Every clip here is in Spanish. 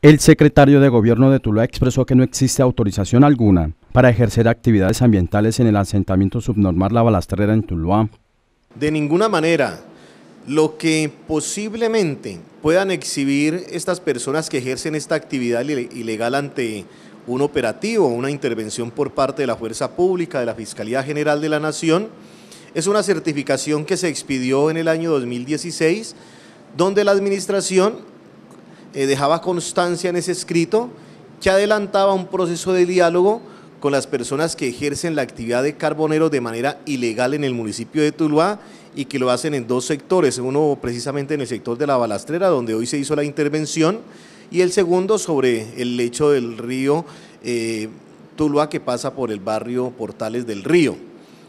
El secretario de Gobierno de Tuluá expresó que no existe autorización alguna para ejercer actividades ambientales en el asentamiento subnormal La Balastrera en Tuluá. De ninguna manera. Lo que posiblemente puedan exhibir estas personas que ejercen esta actividad ilegal ante un operativo, una intervención por parte de la Fuerza Pública, de la Fiscalía General de la Nación, es una certificación que se expidió en el año 2016, donde la administración eh, dejaba constancia en ese escrito que adelantaba un proceso de diálogo con las personas que ejercen la actividad de carboneros de manera ilegal en el municipio de Tuluá y que lo hacen en dos sectores, uno precisamente en el sector de la balastrera, donde hoy se hizo la intervención, y el segundo sobre el lecho del río eh, Tuluá que pasa por el barrio Portales del Río.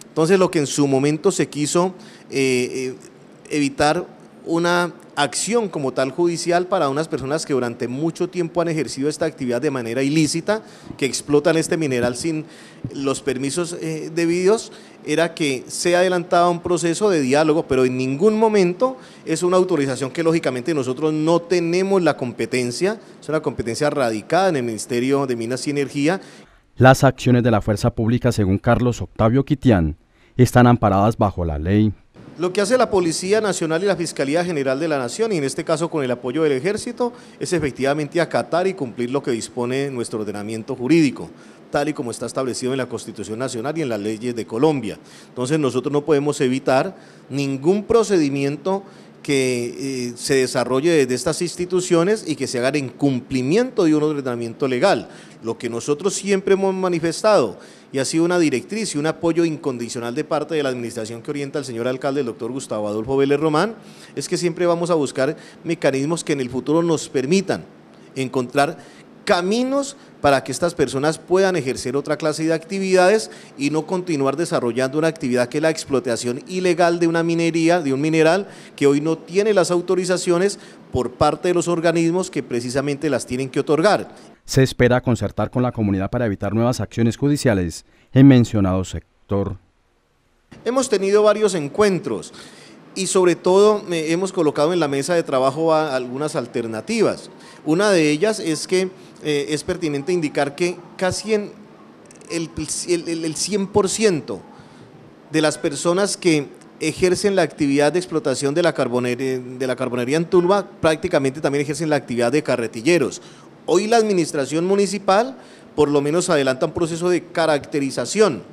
Entonces lo que en su momento se quiso eh, eh, evitar una acción como tal judicial para unas personas que durante mucho tiempo han ejercido esta actividad de manera ilícita, que explotan este mineral sin los permisos eh, debidos, era que se adelantaba un proceso de diálogo, pero en ningún momento es una autorización que lógicamente nosotros no tenemos la competencia, es una competencia radicada en el Ministerio de Minas y Energía. Las acciones de la fuerza pública, según Carlos Octavio Quitián, están amparadas bajo la ley. Lo que hace la Policía Nacional y la Fiscalía General de la Nación, y en este caso con el apoyo del Ejército, es efectivamente acatar y cumplir lo que dispone nuestro ordenamiento jurídico, tal y como está establecido en la Constitución Nacional y en las leyes de Colombia. Entonces nosotros no podemos evitar ningún procedimiento que eh, se desarrolle desde estas instituciones y que se haga en cumplimiento de un ordenamiento legal. Lo que nosotros siempre hemos manifestado y ha sido una directriz y un apoyo incondicional de parte de la administración que orienta el señor alcalde, el doctor Gustavo Adolfo Vélez Román, es que siempre vamos a buscar mecanismos que en el futuro nos permitan encontrar caminos para que estas personas puedan ejercer otra clase de actividades y no continuar desarrollando una actividad que es la explotación ilegal de una minería, de un mineral que hoy no tiene las autorizaciones por parte de los organismos que precisamente las tienen que otorgar. Se espera concertar con la comunidad para evitar nuevas acciones judiciales en mencionado sector. Hemos tenido varios encuentros y sobre todo hemos colocado en la mesa de trabajo algunas alternativas. Una de ellas es que eh, es pertinente indicar que casi el, el, el 100% de las personas que ejercen la actividad de explotación de la, carbonería, de la carbonería en Tulba, prácticamente también ejercen la actividad de carretilleros. Hoy la administración municipal por lo menos adelanta un proceso de caracterización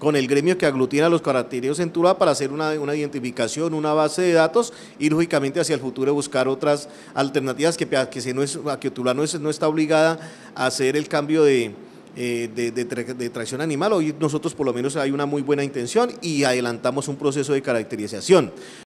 con el gremio que aglutina los característicos en Tuluá para hacer una, identificación, una base de datos y lógicamente hacia el futuro buscar otras alternativas que, que, no es, que no, no está obligada a hacer el cambio de, eh, de, de, tracción animal. Hoy nosotros por lo menos hay una muy buena intención y adelantamos un proceso de caracterización.